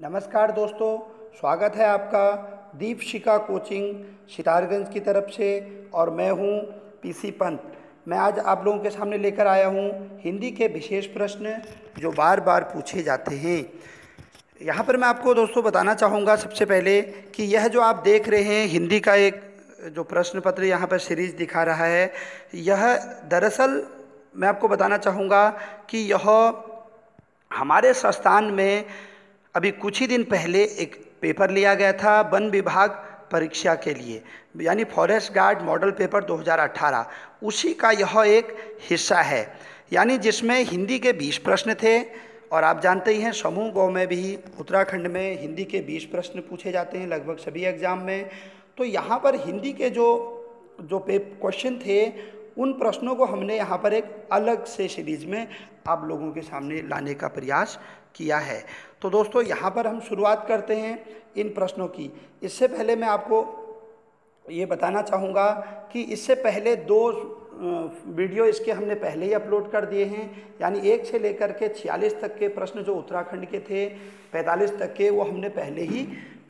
नमस्कार दोस्तों, स्वागत है आपका दीप शिका कोचिंग सितारगंज की तरफ़ से और मैं हूँ पीसी पंत। मैं आज आप लोगों के सामने लेकर आया हूँ हिंदी के विशेष प्रश्न जो बार बार पूछे जाते हैं। यहाँ पर मैं आपको दोस्तों बताना चाहूँगा सबसे पहले कि यह जो आप देख रहे हैं, हिंदी का एक जो प्रश्न पत्र यहाँ पर सीरीज़ दिखा रहा है, यह दरअसल मैं आपको बताना चाहूँगा कि यह हमारे संस्थान में अभी कुछ ही दिन पहले एक पेपर लिया गया था वन विभाग परीक्षा के लिए, यानी फॉरेस्ट गार्ड मॉडल पेपर 2018 उसी का यह एक हिस्सा है, यानी जिसमें हिंदी के 20 प्रश्न थे, और आप जानते ही हैं, समूह गौ में भी उत्तराखंड में हिंदी के 20 प्रश्न पूछे जाते हैं लगभग सभी एग्ज़ाम में। तो यहाँ पर हिंदी के जो जो पे, क्वेश्चन थे, उन प्रश्नों को हमने यहाँ पर एक अलग से सीरीज़ में आप लोगों के सामने लाने का प्रयास किया है। तो दोस्तों, यहाँ पर हम शुरुआत करते हैं इन प्रश्नों की। इससे पहले मैं आपको ये बताना चाहूँगा कि इससे पहले दो वीडियो इसके हमने पहले ही अपलोड कर दिए हैं। यानी एक से लेकर के छियालीस तक के प्रश्न जो उत्तराखंड के थे, पैंतालीस तक के, वो हमने पहले ही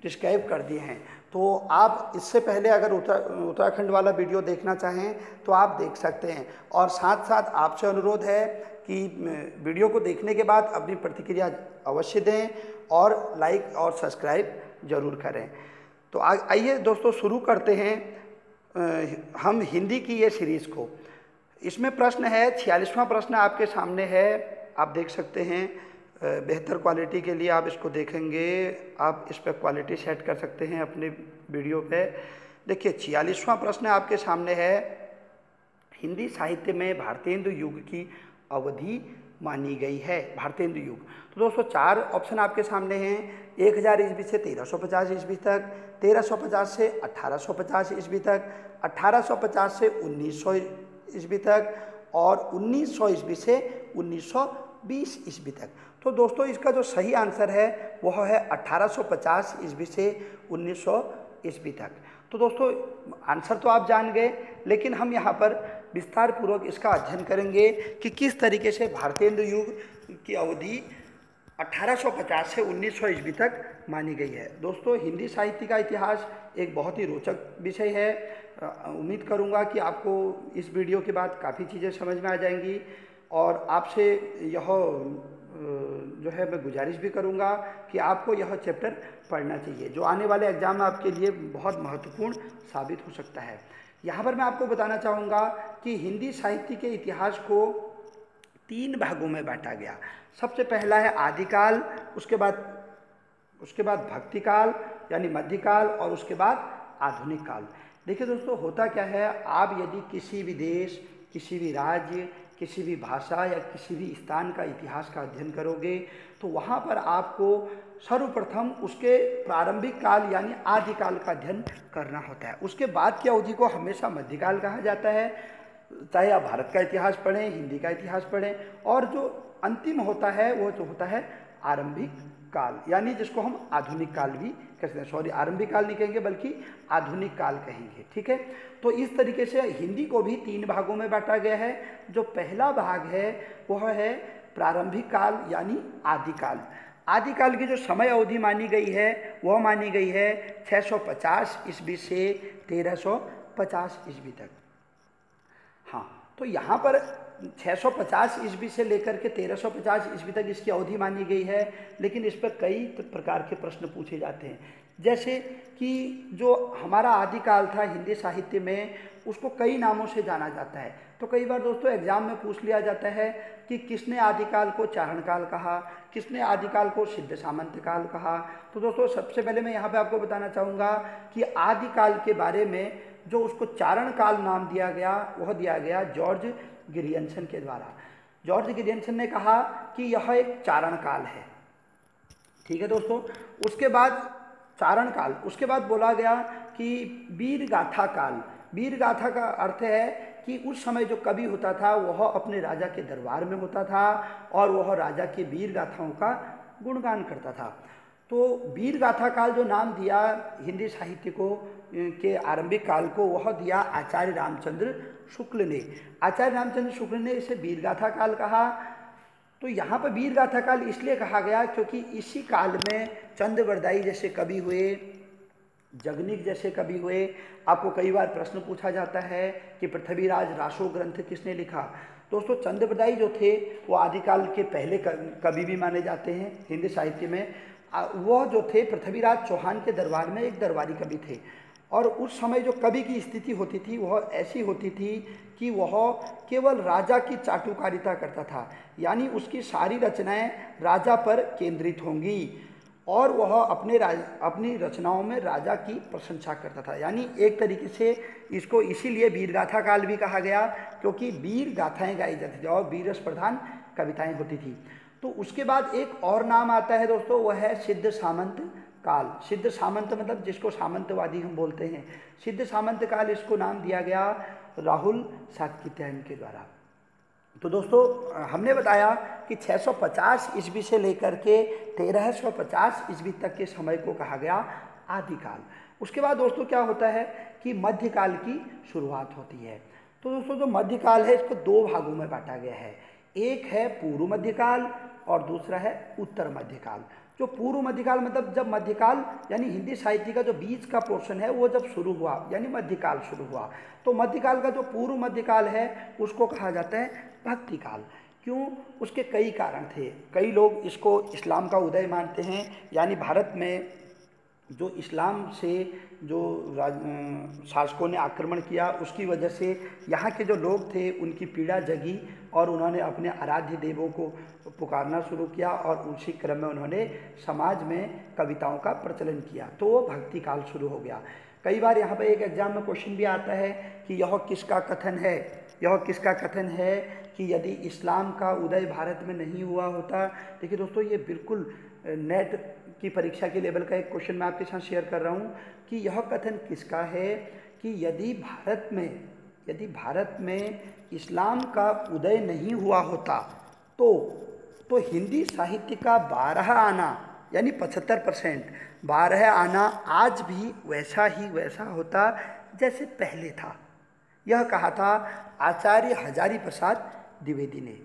डिस्क्राइब कर दिए हैं। तो आप इससे पहले अगर उत्तराखंड वाला वीडियो देखना चाहें तो आप देख सकते हैं। और साथ साथ आपसे अनुरोध है कि वीडियो को देखने के बाद अपनी प्रतिक्रिया अवश्य दें और लाइक और सब्सक्राइब ज़रूर करें। तो आइए दोस्तों, शुरू करते हैं हम हिंदी की ये सीरीज़ को। इसमें प्रश्न है, छियालीसवां प्रश्न आपके सामने है, आप देख सकते हैं। बेहतर क्वालिटी के लिए आप इसको देखेंगे। आप इस पर क्वालिटी सेट कर सकते हैं अपने वीडियो पे। देखिए, छियालीसवां प्रश्न आपके सामने है। हिंदी साहित्य में भारतेंदु युग की अवधि मानी गई है, भारतेंदु युग। तो दोस्तों, चार ऑप्शन आपके सामने हैं। एक हज़ार ईस्वी से तेरह सौ पचास ईस्वी तक, तेरह सौ पचास से अट्ठारह सौ पचास ईस्वी तक अट्ठारह सौ पचास से उन्नीस सौ ईस्वी तक और उन्नीस सौ ईस्वी से उन्नीस सौ बीस ईस्वी तक। तो दोस्तों, इसका जो सही आंसर है, वह है 1850 ईस्वी से 1900 ईस्वी तक। तो दोस्तों, आंसर तो आप जान गए, लेकिन हम यहाँ पर विस्तार पूर्वक इसका अध्ययन करेंगे कि किस तरीके से भारतेंदु युग की अवधि 1850 से 1900 ईस्वी तक मानी गई है। दोस्तों, हिंदी साहित्य का इतिहास एक बहुत ही रोचक विषय है। उम्मीद करूँगा कि आपको इस वीडियो के बाद काफ़ी चीज़ें समझ में आ जाएँगी, और आपसे यह जो है मैं गुजारिश भी करूँगा कि आपको यह चैप्टर पढ़ना चाहिए, जो आने वाले एग्ज़ाम में आपके लिए बहुत महत्वपूर्ण साबित हो सकता है। यहाँ पर मैं आपको बताना चाहूँगा कि हिंदी साहित्य के इतिहास को तीन भागों में बांटा गया। सबसे पहला है आदिकाल, उसके बाद उसके बाद भक्तिकाल, यानी मध्यकाल, और उसके बाद आधुनिक काल। देखिए दोस्तों, होता क्या है, आप यदि किसी भी देश, किसी भी राज्य किसी भी भाषा या किसी भी स्थान का इतिहास का अध्ययन करोगे तो वहाँ पर आपको सर्वप्रथम उसके प्रारंभिक काल यानी आदिकाल का अध्ययन करना होता है। उसके बाद की अवधि को हमेशा मध्यकाल कहा जाता है। चाहे आप भारत का इतिहास पढ़ें, हिंदी का इतिहास पढ़ें, और जो अंतिम होता है, वो जो होता है आरंभिक काल, यानी जिसको हम आधुनिक काल भी कहते हैं। सॉरी, आरंभिक काल नहीं कहेंगे, बल्कि आधुनिक काल कहेंगे, ठीक है? तो इस तरीके से हिंदी को भी तीन भागों में बांटा गया है। जो पहला भाग है, वह है प्रारंभिक काल, यानी आदिकाल आदिकाल की जो समय अवधि मानी गई है, वह मानी गई है 650 ईस्वी से 1350 ईस्वी तक। हाँ तो यहाँ पर 650 ईस्वी से लेकर के 1350 ईस्वी तक इसकी अवधि मानी गई है, लेकिन इस पर कई प्रकार के प्रश्न पूछे जाते हैं। जैसे कि जो हमारा आदिकाल था हिंदी साहित्य में, उसको कई नामों से जाना जाता है। तो कई बार दोस्तों एग्ज़ाम में पूछ लिया जाता है कि किसने आदिकाल को चारण काल कहा, किसने आदिकाल को सिद्ध सामंत काल कहा। तो दोस्तों सबसे पहले मैं यहाँ पे आपको बताना चाहूँगा कि आदिकाल के बारे में जो उसको चारण काल नाम दिया गया, वह दिया गया जॉर्ज गिरियंसन के द्वारा। जॉर्ज गिरियंसन ने कहा कि यह एक चारण काल है। ठीक है दोस्तों? उसके बाद चारण काल उसके बाद बोला गया कि वीर गाथा काल। वीर गाथा का अर्थ है कि उस समय जो कवि होता था, वह अपने राजा के दरबार में होता था और वह राजा के वीर गाथाओं का गुणगान करता था। तो वीर गाथा काल जो नाम दिया हिंदी साहित्य को, के आरंभिक काल को, वह दिया आचार्य रामचंद्र शुक्ल ने, आचार्य रामचंद्र शुक्ल ने इसे वीरगाथा काल कहा। तो यहाँ पर वीर गाथा काल इसलिए कहा गया क्योंकि इसी काल में चंद्रवरदाई जैसे कवि हुए, जगनिक जैसे कवि हुए, आपको कई बार प्रश्न पूछा जाता है कि पृथ्वीराज राशो ग्रंथ किसने लिखा? दोस्तों, चंद्रवरदाई जो थे, वो आदिकाल के पहले कवि भी माने जाते हैं हिंदी साहित्य में। वह जो थे, पृथ्वीराज चौहान के दरबार में एक दरबारी कवि थे। और उस समय जो कवि की स्थिति होती थी, वह ऐसी होती थी कि वह केवल राजा की चाटुकारिता करता था। यानी उसकी सारी रचनाएँ राजा पर केंद्रित होंगी और वह अपने राज अपनी रचनाओं में राजा की प्रशंसा करता था। यानी एक तरीके से इसको इसीलिए वीरगाथा काल भी कहा गया क्योंकि वीर गाथाएँ गाई जाती थी और वीरस प्रधान कविताएँ होती थी। तो उसके बाद एक और नाम आता है दोस्तों, वह है सिद्ध सामंत। काल। सिद्ध सामंत मतलब जिसको सामंतवादी हम बोलते हैं। सिद्ध सामंत काल इसको नाम दिया गया राहुल सातकित्यायन के द्वारा। तो दोस्तों, हमने बताया कि 650 ईस्वी से लेकर के 1350 ईस्वी तक के समय को कहा गया आदिकाल। उसके बाद दोस्तों क्या होता है कि मध्यकाल की शुरुआत होती है। तो दोस्तों, जो मध्यकाल है, इसको दो भागों में बांटा गया है। एक है पूर्व मध्यकाल और दूसरा है उत्तर मध्यकाल। जो पूर्व मध्यकाल मतलब जब मध्यकाल, यानी हिंदी साहित्य का जो बीच का पोर्शन है, वो जब शुरू हुआ, यानी मध्यकाल शुरू हुआ। तो मध्यकाल का जो पूर्व मध्यकाल है, उसको कहा जाता है भक्तिकाल। क्यों? उसके कई कारण थे। कई लोग इसको इस्लाम का उदय मानते हैं, यानी भारत में जो इस्लाम से जो शासकों ने आक्रमण किया, उसकी वजह से यहाँ के जो लोग थे, उनकी पीड़ा जगी और उन्होंने अपने आराध्य देवों को पुकारना शुरू किया और उसी क्रम में उन्होंने समाज में कविताओं का प्रचलन किया। तो वो भक्ति काल शुरू हो गया। कई बार यहाँ पर एक एग्ज़ाम में क्वेश्चन भी आता है कि यह किसका कथन है? यह किसका कथन है कि यदि इस्लाम का उदय भारत में नहीं हुआ होता? देखिए दोस्तों, ये बिल्कुल नेट की परीक्षा के लेवल का एक क्वेश्चन मैं आपके साथ शेयर कर रहा हूँ कि यह कथन किसका है कि यदि भारत में, यदि भारत में इस्लाम का उदय नहीं हुआ होता तो तो हिंदी साहित्य का बारह आना, यानी पचहत्तर परसेंट बारह आना आज भी वैसा ही वैसा होता जैसे पहले था। यह कहा था आचार्य हजारी प्रसाद द्विवेदी ने।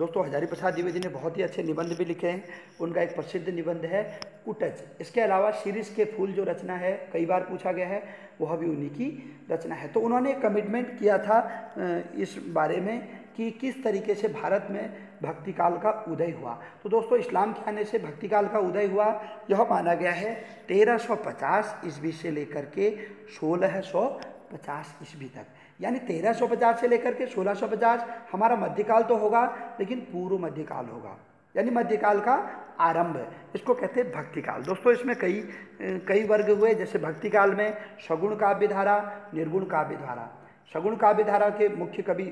दोस्तों, हजारी प्रसाद द्विवेदी ने बहुत ही अच्छे निबंध भी लिखे हैं, उनका एक प्रसिद्ध निबंध है, कुटज। इसके अलावा शीरिश के फूल जो रचना है, कई बार पूछा गया है, वह भी उन्हीं की रचना है। तो उन्होंने कमिटमेंट किया था इस बारे में कि किस तरीके से भारत में भक्ति काल का उदय हुआ। तो दोस्तों, इस्लाम के आने से भक्ति काल का उदय हुआ, यह माना गया है तेरह सौ पचास ईस्वी से लेकर के सोलह सौ पचास ईस्वी तक। यानी तेरह सौ पचास से लेकर के सोलह सौ पचास, हमारा मध्यकाल तो होगा, लेकिन पूर्व मध्यकाल होगा। यानी मध्यकाल का आरंभ। इसको कहते हैं भक्तिकाल। दोस्तों, इसमें कई कई वर्ग हुए, जैसे भक्तिकाल में सगुण काव्य धारा निर्गुण काव्य धारा सगुण काव्य धारा के मुख्य कवि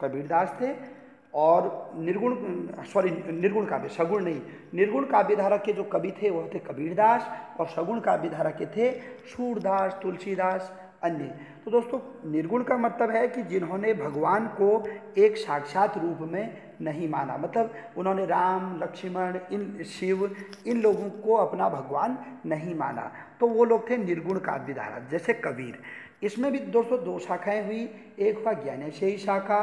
कबीरदास थे, और निर्गुण, सॉरी, निर्गुण काव्य, सगुण नहीं, निर्गुण काव्य धारा के जो कवि थे वह थे कबीरदास और सगुण काव्य धारा के थे सूरदास, तुलसीदास अन्य। तो दोस्तों, निर्गुण का मतलब है कि जिन्होंने भगवान को एक साक्षात रूप में नहीं माना मतलब उन्होंने राम, लक्ष्मण, इन शिव, इन लोगों को अपना भगवान नहीं माना। तो वो लोग थे निर्गुण काव्यधारा जैसे कबीर। इसमें भी दोस्तों दो शाखाएँ हुई, एक हुआ ज्ञानेशयी शाखा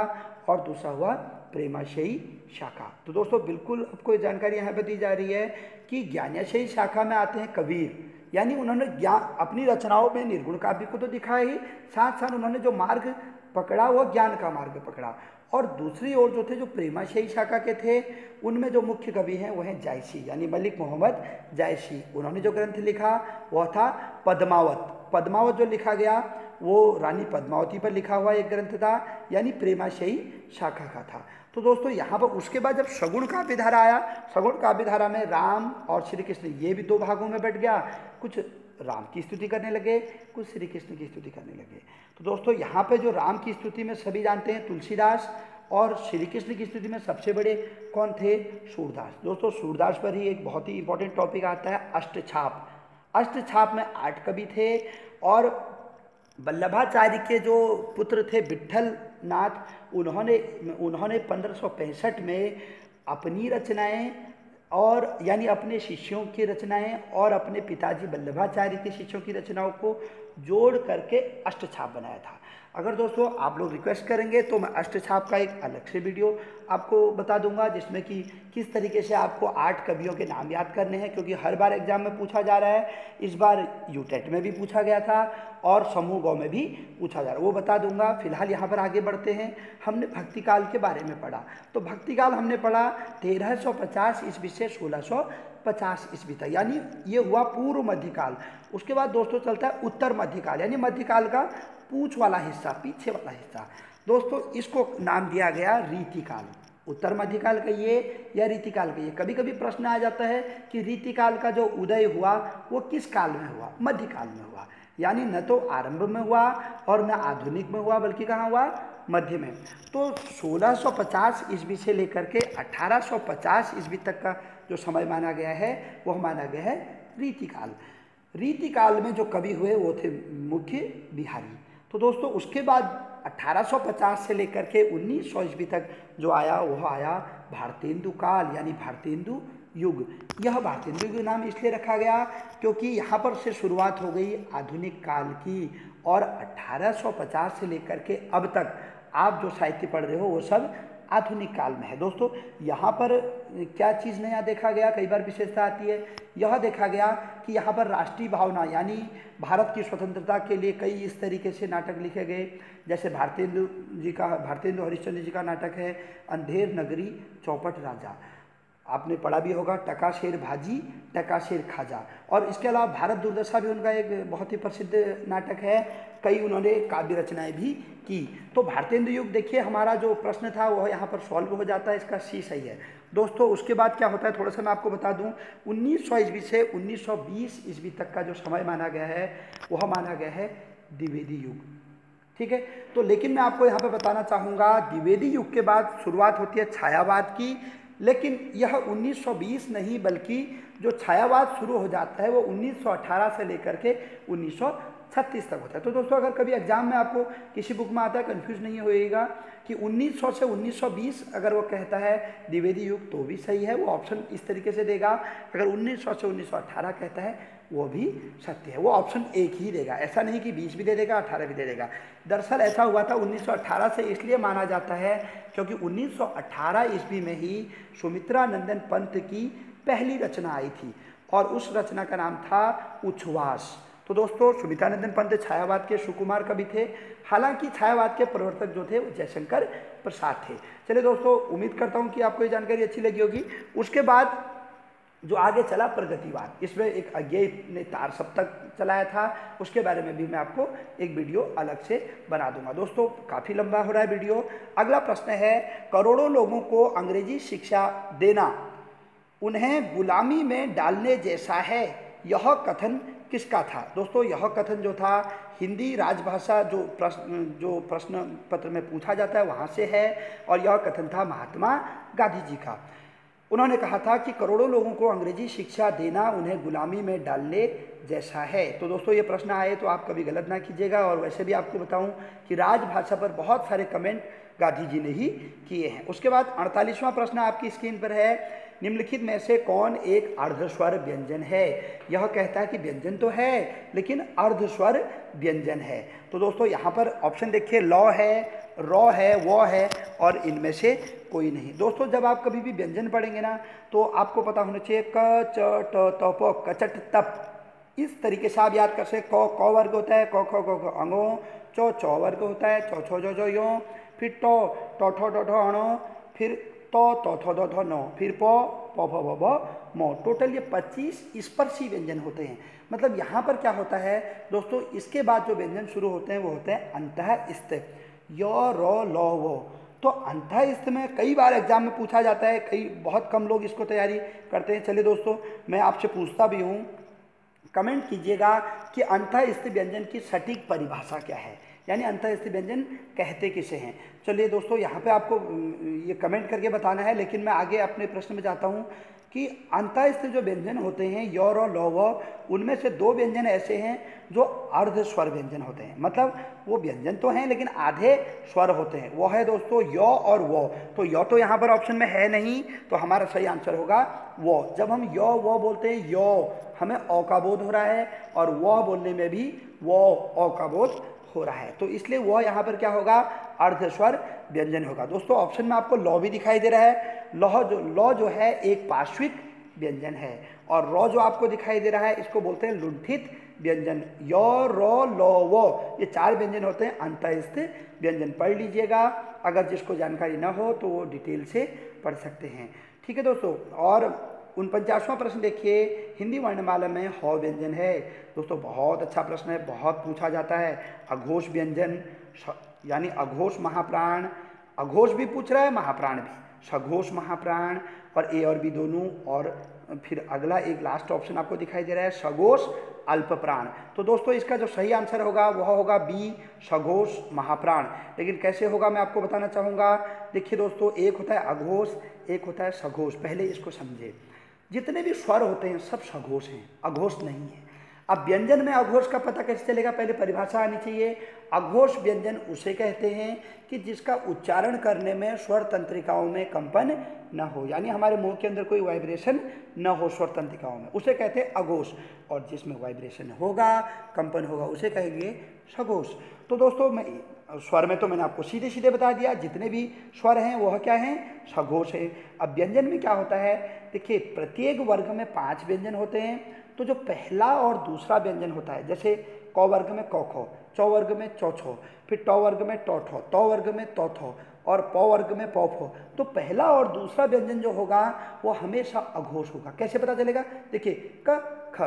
और दूसरा हुआ प्रेमाशयी शाखा। तो दोस्तों, बिल्कुल आपको जानकारी यहाँ पर दी जा रही है कि ज्ञानाशयी शाखा में आते हैं कबीर। यानी उन्होंने ज्ञान अपनी रचनाओं में निर्गुण काव्य को तो दिखाया ही साथ साथ उन्होंने जो मार्ग पकड़ा वह ज्ञान का मार्ग पकड़ा। और दूसरी ओर जो थे, जो प्रेमाशयी शाखा के थे, उनमें जो मुख्य कवि हैं वह हैं जायसी, यानी मलिक मोहम्मद जायसी। उन्होंने जो ग्रंथ लिखा, वह था पद्मावत। पद्मावत जो लिखा गया वो रानी पद्मावती पर लिखा हुआ एक ग्रंथ था, यानी प्रेमाशयी शाखा का था। तो दोस्तों, यहाँ पर उसके बाद जब सगुण काव्य धारा आया सगुण काव्य धारा में राम और श्री कृष्ण ये भी दो भागों में बैठ गया। कुछ राम की स्तुति करने लगे, कुछ श्री कृष्ण की स्तुति करने लगे। तो दोस्तों, यहाँ पे जो राम की स्तुति में सभी जानते हैं, तुलसीदास और श्री कृष्ण की स्तुति में सबसे बड़े कौन थे? सूरदास। दोस्तों, सूरदास पर ही एक बहुत ही इंपॉर्टेंट टॉपिक आता है, अष्टछाप। अष्टछाप में आठ कवि थे और वल्लभाचार्य के जो पुत्र थे विट्ठल नाथ उन्होंने उन्होंने पंद्रह में अपनी रचनाएँ और, यानी अपने शिष्यों की रचनाएँ और अपने पिताजी वल्लभाचार्य के शिष्यों की रचनाओं को जोड़ करके अष्टछाप बनाया था। अगर दोस्तों आप लोग रिक्वेस्ट करेंगे तो मैं अष्टछाप का एक अलग से वीडियो आपको बता दूँगा, जिसमें कि किस तरीके से आपको आठ कवियों के नाम याद करने हैं, क्योंकि हर बार एग्ज़ाम में पूछा जा रहा है। इस बार यूटेट में भी पूछा गया था और समूह गौ में भी पूछा जा रहा है। वो बता दूँगा। फ़िलहाल यहाँ पर आगे बढ़ते हैं। हमने भक्तिकाल के बारे में पढ़ा। तो भक्तिकाल हमने पढ़ा तेरह सौ पचास ईस्वी से सोलह सौ पचास ईस्वी तक, यानी ये हुआ पूर्व मध्यकाल। उसके बाद दोस्तों चलता है उत्तर मध्यकाल, यानी मध्यकाल का पूछ वाला हिस्सा, पीछे वाला हिस्सा। दोस्तों, इसको नाम दिया गया रीतिकाल। उत्तर मध्यकाल का ये या रीतिकाल का ये? कभी कभी प्रश्न आ जाता है कि रीतिकाल का जो उदय हुआ, वो किस काल में हुआ? मध्यकाल में हुआ। यानी न तो आरंभ में हुआ और न आधुनिक में हुआ, बल्कि कहाँ हुआ? मध्य में। तो 1650 ईस्वी से लेकर के 1850 ईस्वी तक का जो समय माना गया है, वह माना गया है रीतिकाल। रीतिकाल में जो कवि हुए, वो थे मुख्य बिहारी। तो दोस्तों, उसके बाद 1850 से लेकर के 1900 ईस्वी तक जो आया, वह आया भारतेंदु काल, यानी भारतेंदु युग। यह भारतेंदु युग नाम इसलिए रखा गया क्योंकि यहाँ पर से शुरुआत हो गई आधुनिक काल की और 1850 से लेकर के अब तक आप जो साहित्य पढ़ रहे हो, वो सब आधुनिक काल में है। दोस्तों, यहाँ पर क्या चीज़ नया देखा गया? कई बार विशेषता आती है। यह देखा गया कि यहाँ पर राष्ट्रीय भावना, यानी भारत की स्वतंत्रता के लिए कई इस तरीके से नाटक लिखे गए। जैसे भारतेंदु जी का, भारतेंदु हरिश्चंद्र जी का नाटक है, अंधेर नगरी चौपट राजा। आपने पढ़ा भी होगा टका शेर भाजी टका शेर खाजा। और इसके अलावा भारत दुर्दशा भी उनका एक बहुत ही प्रसिद्ध नाटक है, कई उन्होंने काव्य रचनाएँ भी की। तो भारतेंद्र युग देखिए, हमारा जो प्रश्न था वह यहाँ पर सॉल्व हो जाता है, इसका सी सही है दोस्तों, उसके बाद क्या होता है, थोड़ा सा मैं आपको बता दूँ। 1900 ईस्वी से 1920 ईस्वी तक का जो समय माना गया है, वह माना गया है द्विवेदी युग। ठीक है? तो लेकिन मैं आपको यहाँ पर बताना चाहूँगा, द्विवेदी युग के बाद शुरुआत होती है छायावाद की। लेकिन यह 1920 नहीं, बल्कि जो छायावाद शुरू हो जाता है वो 1918 से लेकर के 1936 तक होता है। तो दोस्तों, अगर कभी एग्ज़ाम में आपको किसी बुक में आता है कन्फ्यूज़ नहीं होएगा कि 1900 से 1920 अगर वो कहता है द्विवेदी युग तो भी सही है, वो ऑप्शन इस तरीके से देगा। अगर 1900 से 1918 कहता है वो भी सत्य है। वो ऑप्शन एक ही देगा। ऐसा नहीं कि 20 भी दे देगा 18 भी दे देगा। दरअसल ऐसा हुआ था 1918 से इसलिए माना जाता है क्योंकि 1918 ईस्वी में ही सुमित्रा नंदन पंत की पहली रचना आई थी और उस रचना का नाम था उच्छ्वास। तो दोस्तों सुमित्रा नंदन पंत छायावाद के सुकुमार कवि थे। हालाँकि छायावाद के प्रवर्तक जो थे, वो जयशंकर प्रसाद थे। चलिए दोस्तों, उम्मीद करता हूँ कि आपको ये जानकारी अच्छी लगी होगी। उसके बाद जो आगे चला प्रगतिवाद इसमें एक अज्ञेय ने तार सप्तक चलाया था। उसके बारे में भी मैं आपको एक वीडियो अलग से बना दूँगा। दोस्तों, काफ़ी लंबा हो रहा है वीडियो। अगला प्रश्न है, करोड़ों लोगों को अंग्रेज़ी शिक्षा देना, उन्हें गुलामी में डालने जैसा है, यह कथन किसका था? दोस्तों, यह कथन जो था, हिंदी राजभाषा जो प्रश्न जो प्रश्न पत्र में पूछा जाता है, वहाँ से है और यह कथन था महात्मा गांधी जी का। उन्होंने कहा था कि करोड़ों लोगों को अंग्रेज़ी शिक्षा देना उन्हें गुलामी में डालने जैसा है। तो दोस्तों, ये प्रश्न आए तो आप कभी गलत ना कीजिएगा और वैसे भी आपको बताऊँ कि राजभाषा पर बहुत सारे कमेंट गांधी जी ने ही किए हैं। उसके बाद अड़तालीसवां प्रश्न आपकी स्क्रीन पर है। निम्नलिखित में से कौन एक अर्धस्वर व्यंजन है? यह कहता है कि व्यंजन तो है, लेकिन अर्धस्वर व्यंजन है। तो दोस्तों, यहाँ पर ऑप्शन देखिए, लॉ है रॉ है, वो है और इनमें से कोई नहीं। दोस्तों, जब आप कभी भी व्यंजन पढ़ेंगे ना तो आपको पता होना चाहिए क, च, ट, त, प कचट तप। इस तरीके से आप याद कर सकते क क वर्ग होता है, क, ख, ग अंगो चौ चौ वर्ग होता है, चौ, छो, जो जो, यो, फिर टो टो, ठो टो ठो, अणो, फिर तो तो थो दो थो, नो, फिर प प भ भ मो। टोटल ये 25 स्पर्शी व्यंजन होते हैं। मतलब यहाँ पर क्या होता है, दोस्तों, इसके बाद जो व्यंजन शुरू होते हैं, वो होते हैं अंत स्थ यो रो लो वो। तो अंतः में कई बार एग्ज़ाम में पूछा जाता है, कई बहुत कम लोग इसको तैयारी करते हैं। चलिए दोस्तों, मैं आपसे पूछता भी हूँ। कमेंट कीजिएगा कि अंतः व्यंजन की सटीक परिभाषा क्या है? यानी अंतःस्थ व्यंजन कहते किसे हैं? चलिए दोस्तों, यहाँ पे आपको ये कमेंट करके बताना है, लेकिन मैं आगे अपने प्रश्न में जाता हूँ। कि अंतःस्थ जो व्यंजन होते हैं, योर और लौव, उनमें से दो व्यंजन ऐसे हैं जो अर्ध स्वर व्यंजन होते हैं। मतलब वो व्यंजन तो हैं, लेकिन आधे स्वर होते हैं। वो है दोस्तों यो और वो। तो यो तो यहाँ पर ऑप्शन में है नहीं तो हमारा सही आंसर होगा वो। जब हम यो, वो बोलते हैं, यो, हमें औ का बोध हो रहा है, और वह बोलने में भी वो औ का बोध हो रहा है। तो इसलिए वह यहाँ पर क्या होगा? अर्धस्वर व्यंजन होगा। दोस्तों ऑप्शन में आपको लॉ भी दिखाई दे रहा है। लॉ जो लॉ जो है, एक पार्श्विक व्यंजन है। और रॉ जो आपको दिखाई दे रहा है, इसको बोलते हैं लुंठित व्यंजन। यो, रो, लो, वो, ये चार व्यंजन होते हैं, अंतस्थ व्यंजन। पढ़ लीजिएगा। अगर जिसको जानकारी ना हो तो वो डिटेल से पढ़ सकते हैं। ठीक है दोस्तों, और उनपचासवां प्रश्न देखिए। हिंदी वर्णमाला में हौ व्यंजन है। दोस्तों, बहुत अच्छा प्रश्न है, बहुत पूछा जाता है। अघोष व्यंजन यानी अघोष महाप्राण। अघोष भी पूछ रहा है, महाप्राण भी। सघोष महाप्राण और ए और बी दोनों और फिर अगला एक लास्ट ऑप्शन आपको दिखाई दे रहा है, सघोष अल्प प्राण तो दोस्तों, इसका जो सही आंसर होगा, वह होगा बी, सघोष महाप्राण। लेकिन कैसे होगा, मैं आपको बताना चाहूँगा। देखिए दोस्तों, एक होता है अघोष, एक होता है सघोष। पहले इसको समझे। जितने भी स्वर होते हैं, सब सघोष हैं, अघोष नहीं है। अब व्यंजन में अघोष का पता कैसे चलेगा? पहले परिभाषा आनी चाहिए। अघोष व्यंजन उसे कहते हैं कि जिसका उच्चारण करने में, स्वर तंत्रिकाओं में कंपन न हो। यानी हमारे मुँह के अंदर कोई वाइब्रेशन न हो स्वर तंत्रिकाओं में। उसे कहते हैं अघोष। और जिसमें वाइब्रेशन होगा, कंपन होगा, उसे कहेंगे सघोष। तो दोस्तों, मैं स्वर में तो मैंने आपको सीधे सीधे बता दिया, जितने भी स्वर हैं, वह क्या हैं? सघोष है। अब व्यंजन में क्या होता है? देखिए, प्रत्येक वर्ग में पाँच व्यंजन होते हैं तो जो पहला और दूसरा व्यंजन होता है, जैसे क वर्ग में क खो, चौ वर्ग में चौ छो, फिर टौ वर्ग में टौ ठो, तौ वर्ग में तौ थो और प वर्ग में पौ फो तो पहला और दूसरा व्यंजन जो होगा वो हमेशा अघोष होगा। कैसे पता चलेगा? देखिए, क, ख,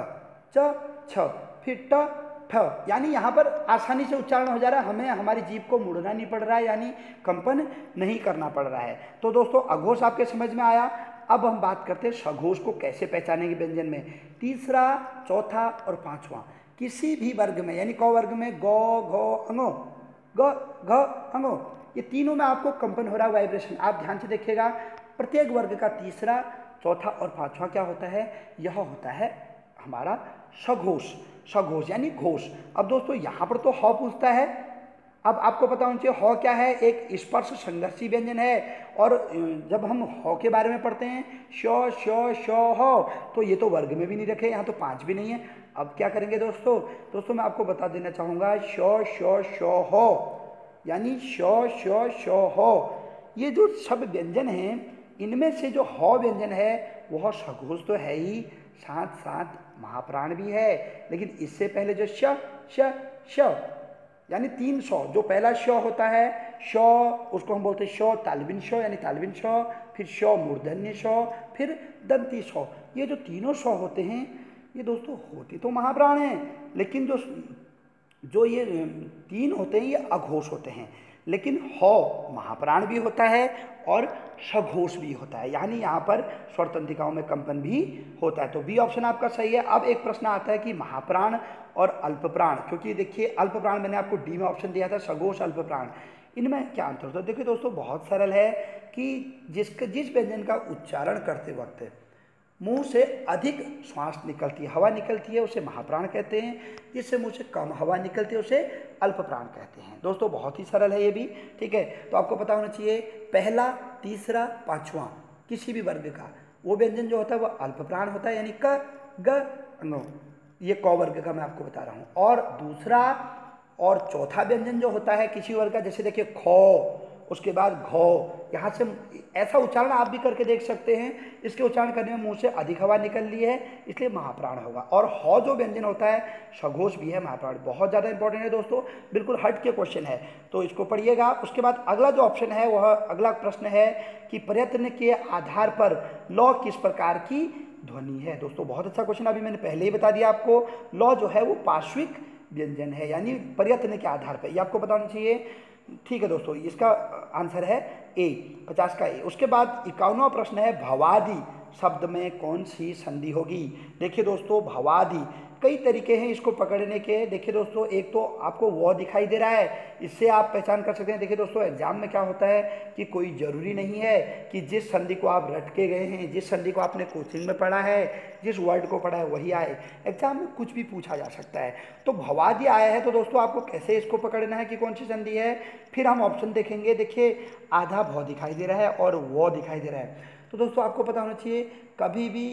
च, छ, फिर ट ठ यानी यहाँ पर आसानी से उच्चारण हो जा रहा है। हमें हमारी जीप को मुड़ना नहीं पड़ रहा है, यानी कंपन नहीं करना पड़ रहा है। तो दोस्तों, अघोष आपके समझ में आया। अब हम बात करते हैं सघोष को कैसे पहचानेंगे व्यंजन में। तीसरा, चौथा और पांचवा। किसी भी वर्ग में, यानी क वर्ग में, गौ, घो अंगो ग अंगो ये तीनों में आपको कंपन हो रहा है, वाइब्रेशन। आप ध्यान से देखिएगा, प्रत्येक वर्ग का तीसरा, चौथा और पांचवा क्या होता है? यह होता है हमारा सघोष सघोष, यानी घोष। अब दोस्तों, यहाँ पर तो ह पूछता है। अब आपको पता होना चाहिए, हॉ क्या है? एक स्पर्श संघर्षी व्यंजन है। और जब हम हॉ के बारे में पढ़ते हैं, श श श, हो तो ये तो वर्ग में भी नहीं रखे, यहाँ तो पाँच भी नहीं है। अब क्या करेंगे दोस्तों? दोस्तों, मैं आपको बता देना चाहूँगा, श श श, हो, यानी श श श, हो, ये जो सब व्यंजन हैं, इनमें से जो हॉ व्यंजन है, वह सघोष तो है ही। साथ साथ महाप्राण भी है, लेकिन इससे पहले जो श श श, यानी तीन सौ जो पहला श होता है, श, उसको हम बोलते हैं श तालबिन श, यानी तालबिन श, फिर श मूर्धन्य श, फिर दंती श। ये जो तीनों श होते हैं, ये दोस्तों होते तो महाप्राण हैं, लेकिन जो जो ये तीन होते हैं, ये अघोष होते हैं। लेकिन हौ, महाप्राण भी होता है और सघोष भी होता है। यानी यहाँ पर स्वर तंत्रिकाओं में कंपन भी होता है। तो बी ऑप्शन आपका सही है। अब एक प्रश्न आता है कि महाप्राण और अल्पप्राण, क्योंकि देखिए अल्पप्राण मैंने आपको डी में ऑप्शन दिया था, सघोष अल्पप्राण। इनमें क्या अंतर होता है? देखिए दोस्तों, बहुत सरल है कि जिसके, जिस व्यंजन का उच्चारण करते वक्त मुँह से अधिक श्वास निकलती है, हवा निकलती है, उसे महाप्राण कहते हैं। जिससे मुँह से कम हवा निकलती है, उसे अल्प प्राण कहते हैं। दोस्तों, बहुत ही सरल है ये भी, ठीक है? तो आपको पता होना चाहिए, पहला, तीसरा, पांचवा, किसी भी वर्ग का, वो व्यंजन जो होता है, वो अल्प प्राण होता है, यानी क, ग, नो, ये क वर्ग का मैं आपको बता रहा हूँ। और दूसरा और चौथा व्यंजन जो होता है किसी वर्ग का, जैसे देखिए, खो उसके बाद घो यहाँ से ऐसा उच्चारण आप भी करके देख सकते हैं। इसके उच्चारण करने में मुँह से अधिक हवा निकल रही है, इसलिए महाप्राण होगा। और हौ जो व्यंजन होता है, सघोष भी है महाप्राण। बहुत ज़्यादा इंपॉर्टेंट है दोस्तों, बिल्कुल हट के क्वेश्चन है। तो इसको पढ़िएगा। उसके बाद अगला जो ऑप्शन है, वह अगला प्रश्न है कि प्रयत्न के आधार पर लॉ किस प्रकार की ध्वनि है? दोस्तों, बहुत अच्छा क्वेश्चन अभी मैंने पहले ही बता दिया आपको। लॉ जो है, वो पार्श्विक व्यंजन है, यानी प्रयत्न के आधार पर। ये आपको बताना चाहिए ठीक है दोस्तों, इसका आंसर है ए पचास का ए उसके बाद इक्यावनवा प्रश्न है, भवादी शब्द में कौन सी संधि होगी? देखिए दोस्तों, भवादि कई तरीके हैं इसको पकड़ने के। देखिए दोस्तों, एक तो आपको वह दिखाई दे रहा है, इससे आप पहचान कर सकते हैं। देखिए दोस्तों, एग्ज़ाम में क्या होता है कि कोई ज़रूरी नहीं है कि जिस संधि को आप रट के गए हैं, जिस संधि को आपने कोचिंग में पढ़ा है, जिस वर्ड को पढ़ा है, वही आए। एग्ज़ाम में कुछ भी पूछा जा सकता है। तो भवादि आया है तो दोस्तों, आपको कैसे इसको पकड़ना है कि कौन सी संधि है? फिर हम ऑप्शन देखेंगे। देखिए, आधा भव दिखाई दे रहा है और वो दिखाई दे रहा है। तो दोस्तों, आपको पता होना चाहिए, कभी भी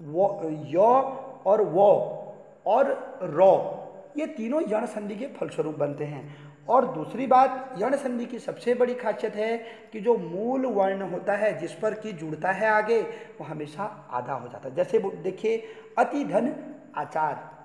वो, य और वो और रौ, ये तीनों यण संधि के फलस्वरूप बनते हैं। और दूसरी बात यण संधि की सबसे बड़ी खासियत है कि जो मूल वर्ण होता है, जिस पर कि जुड़ता है आगे, वो हमेशा आधा हो जाता है। जैसे देखिए, अति धन आचार।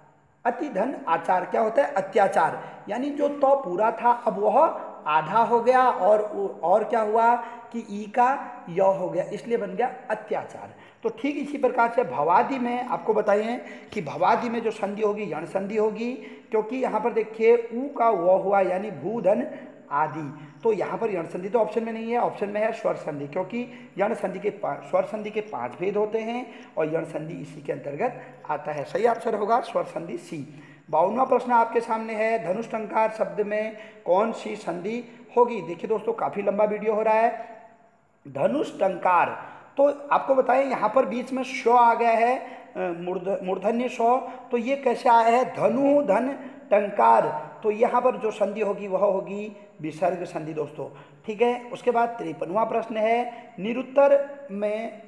अति धन आचार क्या होता है? अत्याचार। यानी जो तो पूरा था, अब वह आधा हो गया और और क्या हुआ कि ई का य हो गया, इसलिए बन गया अत्याचार। तो ठीक इसी प्रकार से भवादि में आपको बताइए कि भवादि में जो संधि होगी, यण संधि होगी, क्योंकि यहाँ पर देखिए ऊ का व हुआ यानी भूधन आदि। तो यहाँ पर यण संधि तो ऑप्शन में नहीं है, ऑप्शन में है स्वर संधि, क्योंकि यण संधि के स्वर संधि के पाँच भेद होते हैं और यण संधि इसी के अंतर्गत आता है। सही आंसर होगा स्वर संधि सी। बावनवा प्रश्न आपके सामने है, धनुष टंकार शब्द में कौन सी संधि होगी? देखिए दोस्तों, काफ़ी लंबा वीडियो हो रहा है। धनुष टंकार तो आपको बताएँ, यहाँ पर बीच में शो आ गया है मूर्धन्य शो तो ये कैसे आया है? धनु, धन, टंकार तो यहाँ पर जो संधि होगी, वह होगी विसर्ग संधि दोस्तों। ठीक है, उसके बाद तिरपनवा प्रश्न है, निरुत्तर में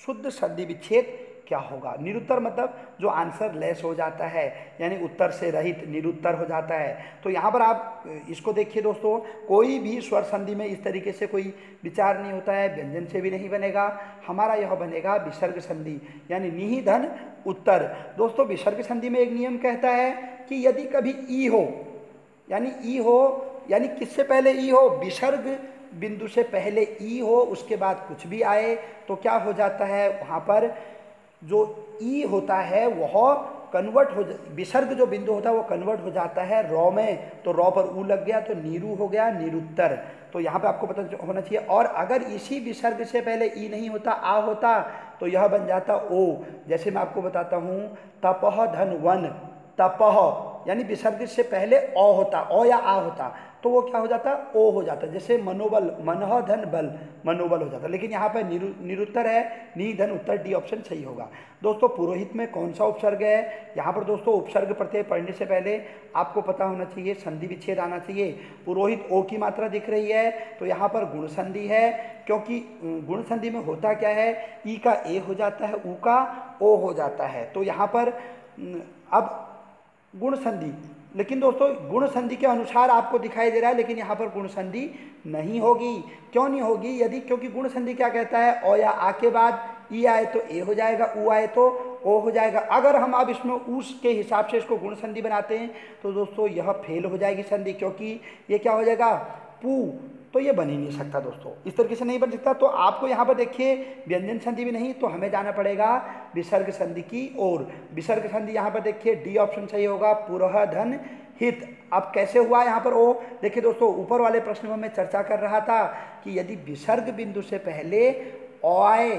शुद्ध संधि विच्छेद क्या होगा? निरुत्तर मतलब जो आंसर लेस हो जाता है, यानी उत्तर से रहित निरुत्तर हो जाता है। तो यहाँ पर आप, इसको देखिए दोस्तों, कोई भी स्वर संधि में इस तरीके से कोई विचार नहीं होता है, व्यंजन से भी नहीं बनेगा, हमारा यह बनेगा विसर्ग संधि, यानी निहिधन उत्तर। दोस्तों, विसर्ग संधि में एक नियम कहता है कि यदि कभी ई हो, यानी ई हो, यानी किससे पहले ई हो? विसर्ग बिंदु से पहले ई हो, उसके बाद कुछ भी आए तो क्या हो जाता है? वहाँ पर जो ई होता है, वह कन्वर्ट हो विसर्ग जो बिंदु होता है वो कन्वर्ट हो जाता है रॉ में। तो रॉ पर ऊ लग गया तो नीरू हो गया, निरुत्तर। तो यहाँ पे आपको पता होना चाहिए। और अगर इसी विसर्ग से पहले ई नहीं होता, आ होता तो यह बन जाता ओ। जैसे मैं आपको बताता हूँ तपह धन वन तपह यानी विसर्ग से पहले अ होता ओ या आ होता। तो वो क्या हो जाता? है ओ हो जाता है। जैसे मनोबल मनह धन बल, मनोबल हो जाता है। लेकिन यहाँ पर निरु, निरुत्तर है, नी धन उत्तर डी ऑप्शन सही होगा। दोस्तों, पुरोहित में कौन सा उपसर्ग है? यहाँ पर दोस्तों उपसर्ग प्रत्यय पढ़ने से पहले आपको पता होना चाहिए, संधि विच्छेद आना चाहिए। पुरोहित ओ की मात्रा दिख रही है तो यहाँ पर गुण संधि है, क्योंकि गुण संधि में होता क्या है? ई का ए हो जाता है, ऊ का ओ हो जाता है। तो यहाँ पर अब गुण संधि लेकिन दोस्तों गुण संधि के अनुसार आपको दिखाई दे रहा है, लेकिन यहाँ पर गुण संधि नहीं होगी। क्यों नहीं होगी? यदि, क्योंकि गुण संधि क्या कहता है? ओ या आ के बाद, ई आए तो ए हो जाएगा ऊ आए तो ओ हो जाएगा। अगर हम अब इसमें ऊस के हिसाब से इसको गुण संधि बनाते हैं तो दोस्तों, यह फेल हो जाएगी संधि, क्योंकि ये क्या हो जाएगा? पू तो ये बन ही नहीं सकता दोस्तों। इस तरीके से नहीं बन सकता तो आपको यहाँ पर देखिए, व्यंजन संधि भी नहीं तो हमें जाना पड़ेगा विसर्ग संधि की ओर। विसर्ग संधि यहाँ पर देखिए, डी ऑप्शन सही होगा पुरह धन हित। अब कैसे हुआ यहाँ पर ओ? देखिए दोस्तों, ऊपर वाले प्रश्न में मैं चर्चा कर रहा था कि यदि विसर्ग बिंदु से पहले आए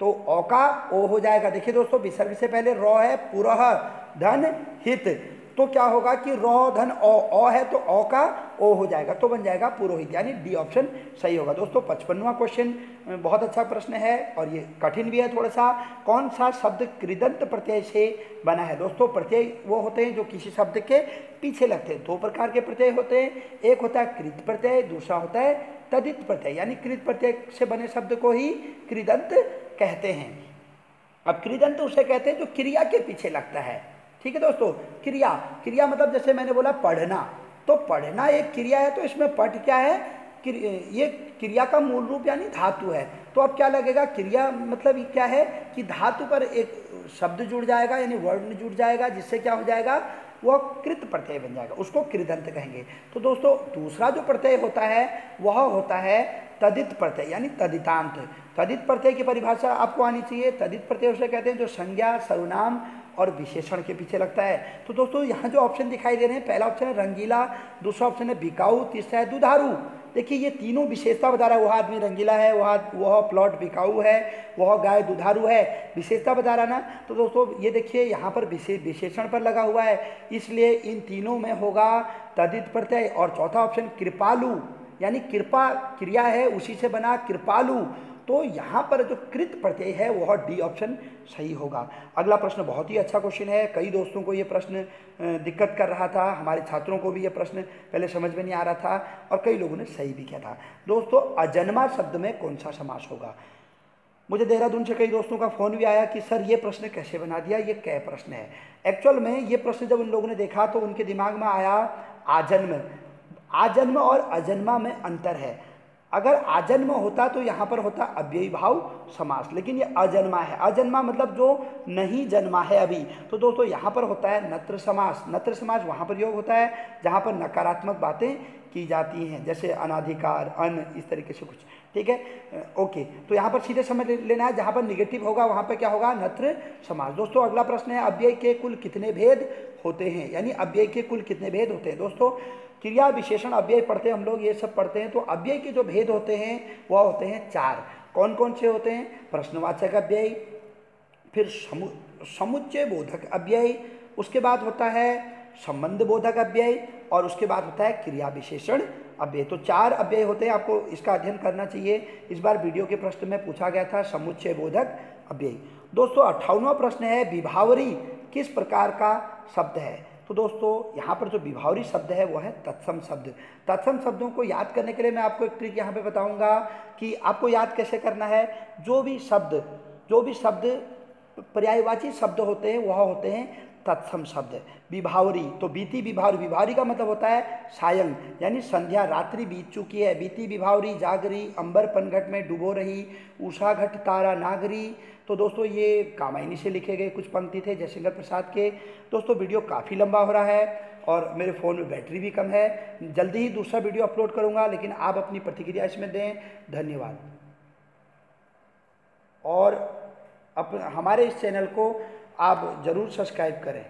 तो ओ का ओ हो जाएगा। देखिए दोस्तों, विसर्ग से पहले रॉ है पुरह धन हित। तो क्या होगा कि रॉ धन ओ ओ है तो ओ का ओ हो जाएगा तो बन जाएगा पुरोहित, यानी डी ऑप्शन सही होगा। दोस्तों, पचपनवा क्वेश्चन बहुत अच्छा प्रश्न है और ये कठिन भी है थोड़ा सा कौन सा शब्द कृदंत प्रत्यय से बना है? दोस्तों, प्रत्यय वो होते हैं जो किसी शब्द के पीछे लगते हैं। दो प्रकार के प्रत्यय होते हैं, एक होता है कृत प्रत्यय, दूसरा होता है तदित प्रत्यय। यानी कृत प्रत्यय से बने शब्द को ही कृदंत कहते हैं। अब कृदंत उसे कहते हैं जो क्रिया के पीछे लगता है। ठीक है दोस्तों? क्रिया। क्रिया मतलब जैसे मैंने बोला पढ़ना। तो पढ़ना एक क्रिया है तो इसमें पढ़ क्या है? ये क्रिया का मूल रूप यानी धातु है। तो अब क्या लगेगा? क्रिया मतलब क्या है? कि धातु पर एक शब्द जुड़ जाएगा, यानी वर्ण जुड़ जाएगा, जिससे क्या हो जाएगा? वह कृत प्रत्यय बन जाएगा। उसको कृदंत कहेंगे। तो दोस्तों, दूसरा जो प्रत्यय होता है, वह होता है तदित प्रत्यय, यानी तदितांत। तदित प्रत्यय की परिभाषा आपको आनी चाहिए। तदित प्रत्यय उसे कहते हैं जो संज्ञा, सर्वनाम और विशेषण के पीछे लगता है। तो दोस्तों, यहाँ जो ऑप्शन दिखाई दे रहे हैं, पहला ऑप्शन है रंगीला, दूसरा ऑप्शन है बिकाऊ, तीसरा है दुधारू। देखिए, ये तीनों विशेषता बता रहा है, वह आदमी रंगीला है, वह वह प्लॉट बिकाऊ है, वह गाय दुधारू है, विशेषता बता रहा ना? तो दोस्तों, ये देखिए, यहाँ पर विशेषण पर लगा हुआ है, इसलिए इन तीनों में होगा तदित प्रत्यय। और चौथा ऑप्शन कृपालु, यानी कृपा, क्रिया है, उसी से बना कृपालु। तो यहाँ पर जो कृत प्रत्यय है, वह डी ऑप्शन सही होगा। अगला प्रश्न बहुत ही अच्छा क्वेश्चन है। कई दोस्तों को ये प्रश्न दिक्कत कर रहा था। हमारे छात्रों को भी ये प्रश्न पहले समझ में नहीं आ रहा था और कई लोगों ने सही भी किया था। दोस्तों, अजन्मा शब्द में कौन सा समास होगा? मुझे देहरादून से कई दोस्तों का फ़ोन भी आया कि, सर, ये प्रश्न कैसे बना दिया? ये क्या प्रश्न है? एक्चुअल में ये प्रश्न जब उन लोगों ने देखा तो उनके दिमाग में आया आजन्म। आजन्म और अजन्मा में अंतर है। अगर आजन्म होता तो यहाँ पर होता अव्ययी भाव समास। लेकिन ये अजन्मा है। अजन्मा मतलब जो नहीं जन्मा है अभी। तो दोस्तों, यहाँ पर होता है नत्र समास। नत्र समास वहाँ पर योग होता है, जहाँ पर नकारात्मक बातें की जाती हैं, जैसे अनाधिकार, अन, इस तरीके से कुछ। ठीक है? ओके। तो यहाँ पर सीधे समझ लेना है, जहाँ पर निगेटिव होगा, वहाँ पर क्या होगा? नत्र समास। दोस्तों, अगला प्रश्न है, अव्यय के कुल कितने भेद होते हैं? यानी अव्यय के कुल कितने भेद होते हैं? दोस्तों क्रिया विशेषण अव्यय पढ़ते हैं हम लोग, ये सब पढ़ते हैं तो अव्यय के जो भेद होते हैं, वह होते हैं चार। कौन कौन से होते हैं? प्रश्नवाचक अव्यय, फिर समु, समुच्चय बोधक अव्यय, उसके बाद होता है संबंध बोधक अव्यय, और उसके बाद होता है क्रिया विशेषण अव्यय। तो चार अव्यय होते हैं, आपको इसका अध्ययन करना चाहिए। इस बार वीडियो के प्रश्न में पूछा गया था समुच्चय बोधक अव्यय। दोस्तों अट्ठावनवा प्रश्न है, विभावरी किस प्रकार का शब्द है? तो दोस्तों, यहाँ पर जो विभावरी शब्द है, वो है तत्सम शब्द। तत्सम शब्दों को याद करने के लिए मैं आपको एक ट्रिक यहाँ पे बताऊँगा कि आपको याद कैसे करना है। जो भी शब्द, जो भी शब्द, पर्यायवाची शब्द होते हैं, वह होते हैं तत्सम शब्द। विभावरी तो बीती विभावरी विभावरी का मतलब होता है सायं, यानी संध्या, रात्रि बीत चुकी है। बीती विभावरी, जागरी, अंबर पनघट में डुबो रही, उषा घट तारा नागरी। तो दोस्तों, ये कामायनी से लिखे गए कुछ पंक्ति थे जयशंकर प्रसाद के। दोस्तों, वीडियो काफ़ी लंबा हो रहा है और मेरे फ़ोन में बैटरी भी कम है। जल्दी ही दूसरा वीडियो अपलोड करूँगा, लेकिन आप अपनी प्रतिक्रिया इसमें दें। धन्यवाद। और अप, हमारे इस चैनल को आप ज़रूर सब्सक्राइब करें।